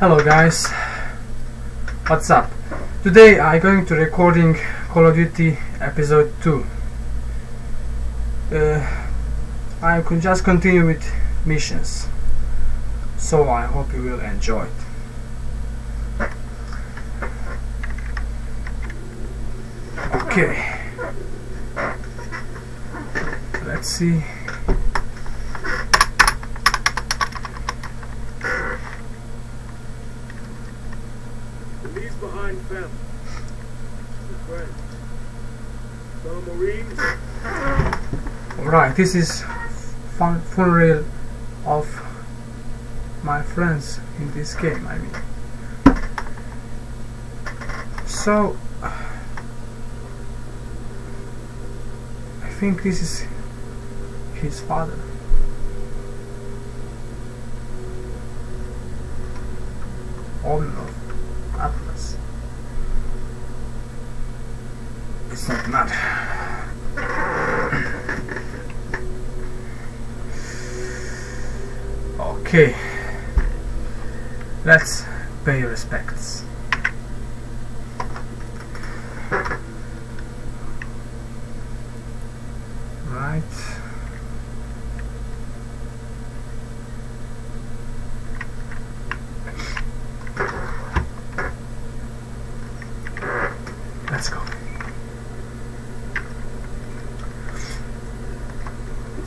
Hello guys, what's up? Today I'm going to recording Call of Duty episode 2. Uh, I could just continue with missions, so I hope you will enjoy it. Okay, let's see. Family. Alright, this is fun funeral of my friends in this game, I mean. So, I think this is his father. Owner of Atlas. Not matter. Okay, let's pay respects. Right. Let's go. I'm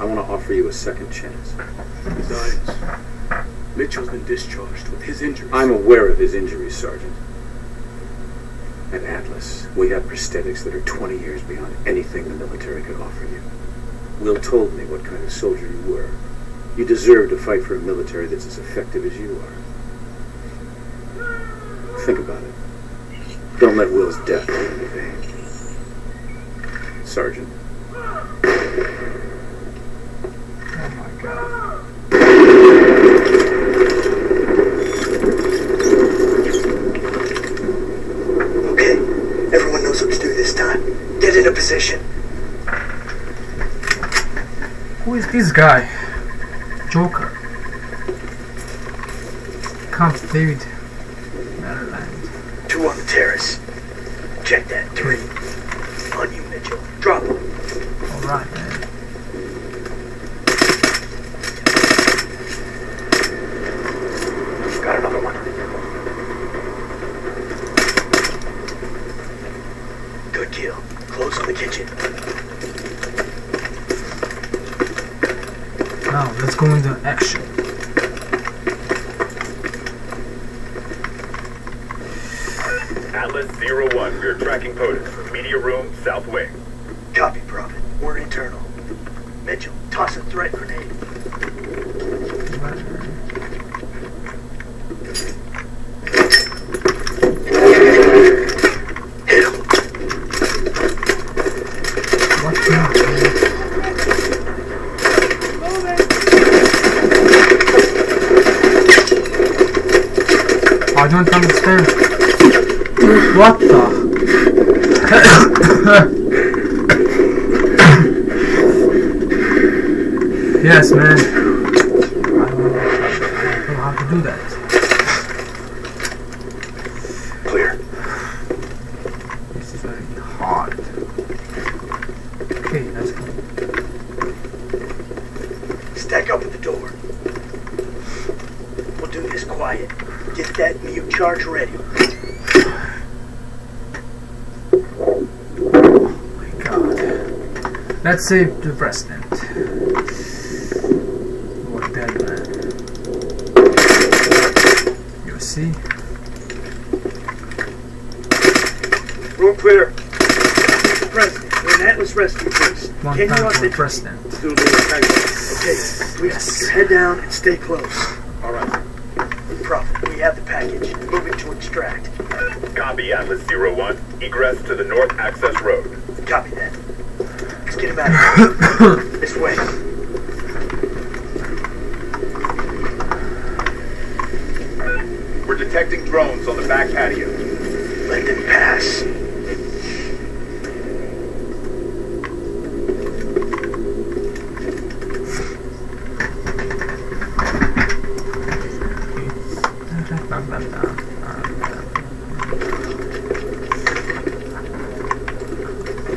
I want to offer you a second chance. Irons, Mitchell's been discharged with his injuries. I'm aware of his injuries, Sergeant. At Atlas, we have prosthetics that are 20 years beyond anything the military could offer you. Will told me what kind of soldier you were. You deserve to fight for a military that's as effective as you are. Think about it. Don't let Will's death go in vain. Sergeant. Oh my god. Okay, everyone knows what to do Oh this time. Get into position. Who is this guy? Joker. Camp David, Maryland. Two on the terrace. Check that. Three. On you, Mitchell. Drop him. Alright, man. Got another one. Good kill. Close on the kitchen. Now let's go into action. Atlas Zero One, we are tracking POTUS. Media room, south wing. Copy, Prophet. We're internal. Mitchell, toss a threat grenade. Hit him. What now? man? I don't understand. What the? yes, man. I don't, know, I don't know how to do that. Clear. This is very hard. Okay, let's go. Stack up at the door. We'll do this quiet. Get that mute charge ready. Oh my god. Let's save the president. What dead man. You see? Room clear. Mr. President, we're an Atlas rescue post. One Can you time for president. Still doing tight. Okay, please Yes. keep your head down and stay close. All right. Prophet, we have the package. Moving to extract. Copy Atlas Zero One. Egress to the North Access Road. Copy that. Let's get him out of here. this way. We're detecting drones on the back patio. Let them pass.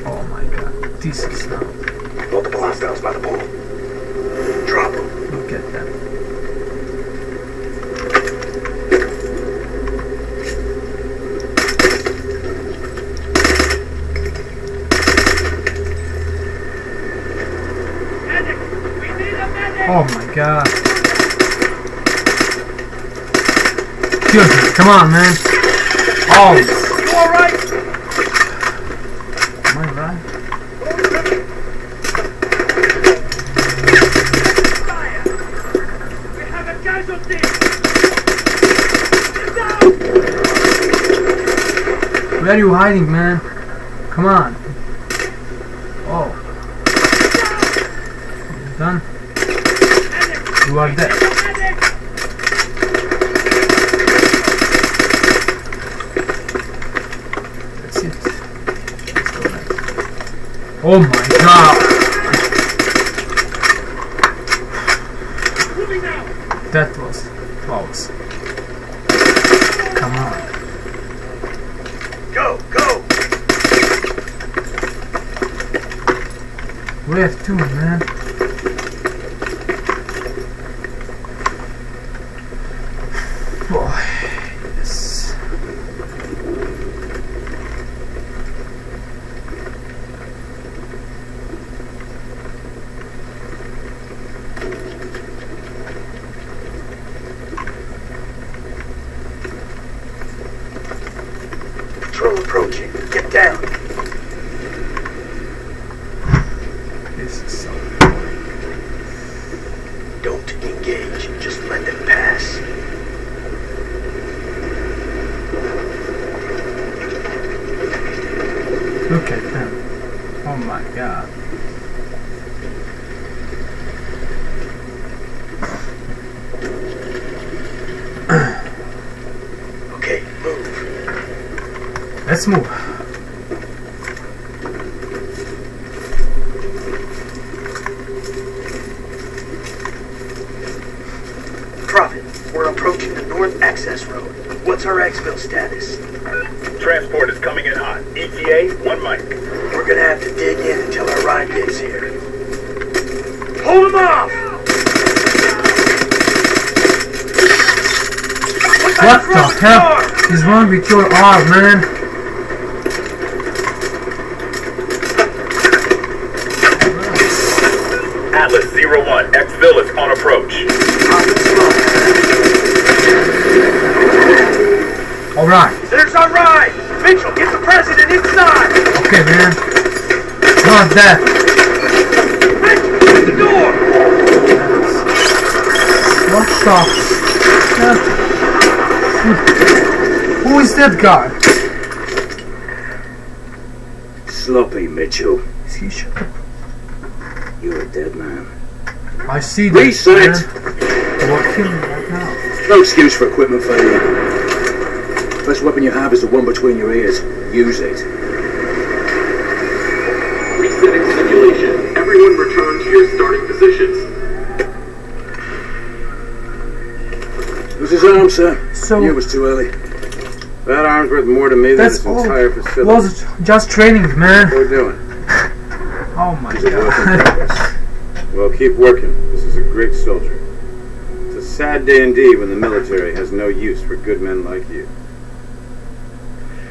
Oh my god, this is now. Multiple hostiles by the pool. Drop them. Look at that. Oh my god. Come on man. Oh, You alright? am I right? We have a casualty! Where are you hiding, man? Come on. Oh. Done? You are dead. That's it. Let's go back. Oh my god! That was close. Come on. Go, go! We have two, man. Boy, yes. Patrol approaching. Get down. This is so. Don't engage. Just let them pass. Look at them. Oh my god. Okay, move. Let's move. Prophet, we're approaching the north access road. What's our exfil status? Transport is coming in hot. ETA, one mic. We're gonna have to dig in until our ride gets here. Hold him off! What the hell is wrong with your arm, man? Atlas Zero One. Exfil is on approach. Alright, There's our ride! Mitchell, get the president inside! okay, man. Not that. Mitchell, get the door! What the? Who is that guy? Sloppy Mitchell. Is he shut up? You're a dead man. I see that. Reset. man. We're killing right now. No excuse for equipment failure. The best weapon you have is the one between your ears. Use it. Resetting simulation. Everyone return to your starting positions. Who's his arm, sir? So- Knew it was too early. That arm's worth more to me than this all. entire facility. Was just training, man. What we're doing? Oh my Is it work in god. Well, keep working. This is a great soldier. It's a sad day indeed when the military has no use for good men like you.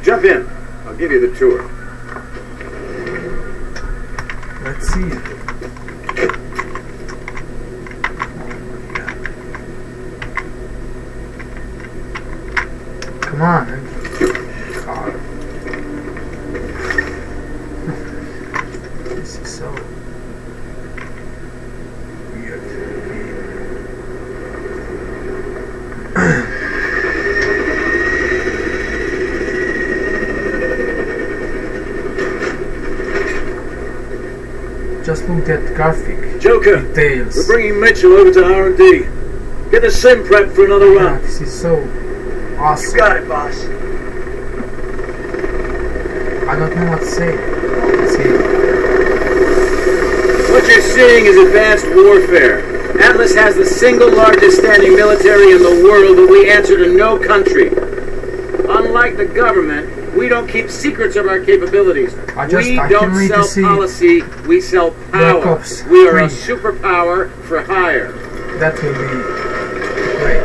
Jump in. I'll give you the tour. Let's see. Come on. At graphic Joker, details. we're bringing Mitchell over to R&D. Get the sim prep for another Yeah, run. this is so You awesome. got it, boss. I don't know what to say. What you're seeing is advanced warfare. Atlas has the single largest standing military in the world, but we answer to no country. Unlike the government, we don't keep secrets of our capabilities. I just- we I don't can't wait to sell policy, we sell power. We are a superpower for hire. That will be great.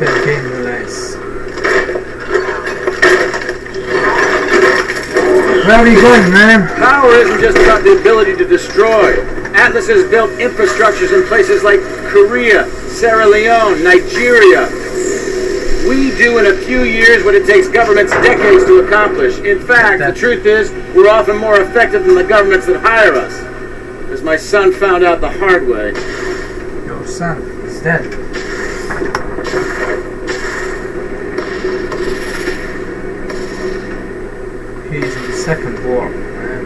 That game release. Where are we going, man? Power isn't just about the ability to destroy. Atlas has built infrastructures in places like Korea, Sierra Leone, Nigeria. We do in a few years what it takes governments decades to accomplish. In fact, the truth is, we're often more effective than the governments that hire us. As my son found out the hard way. Your son is dead. He's in the second war, man.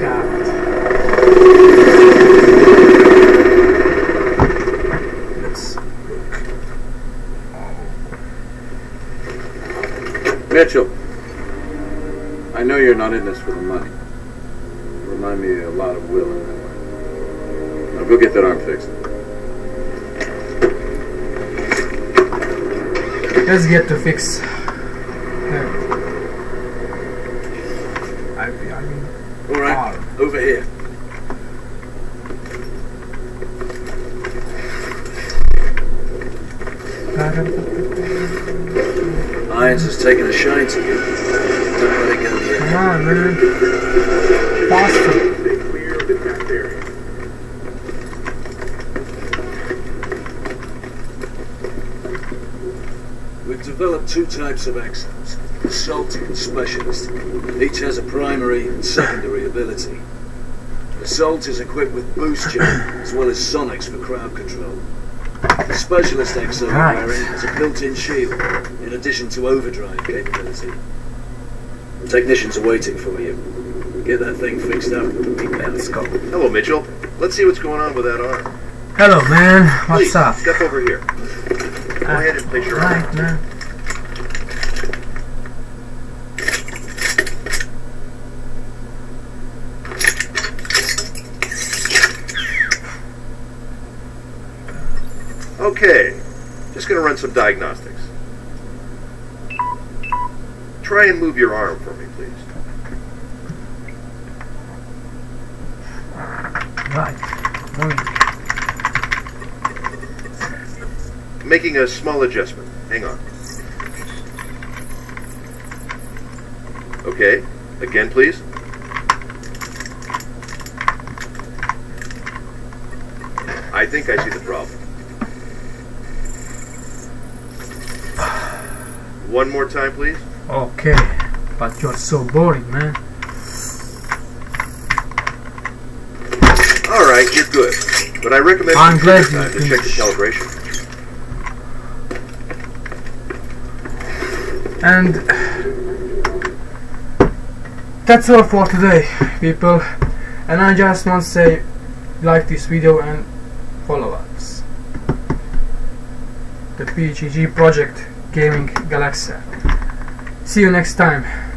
God. Let's look. Mitchell, I know you're not in this for the money. You remind me a lot of Will in that way. Now go get that arm fixed. Let's get to fix. I, I mean, All right, arm. over here. Irons has taken a shine to you. Don't let it go. Come on, man. Faster. They clear the tap area. We've developed two types of exos, assault and specialist. Each has a primary and secondary ability. Assault is equipped with boost gen, as well as sonics for crowd control. The specialist exo Right. has a built-in shield, in addition to overdrive capability. The technicians are waiting for you. Get that thing fixed up. Let's go. Hello, Mitchell. Let's see what's going on with that arm. Hello, man. What's Please, up? step over here. Uh, go ahead and place your arm. Right, man. Okay, just gonna run some diagnostics. Try and move your arm for me, please. Right. Moving. Making a small adjustment. Hang on. Okay, again, please. I think I see the problem. One more time, please. Okay. But you're so boring, man. All right, you're good. But I recommend I'm some glad you to check the calibration. And that's all for today, people. And I just want to say, like this video and follow us. The PGG Project Gaming Galaxy. See you next time.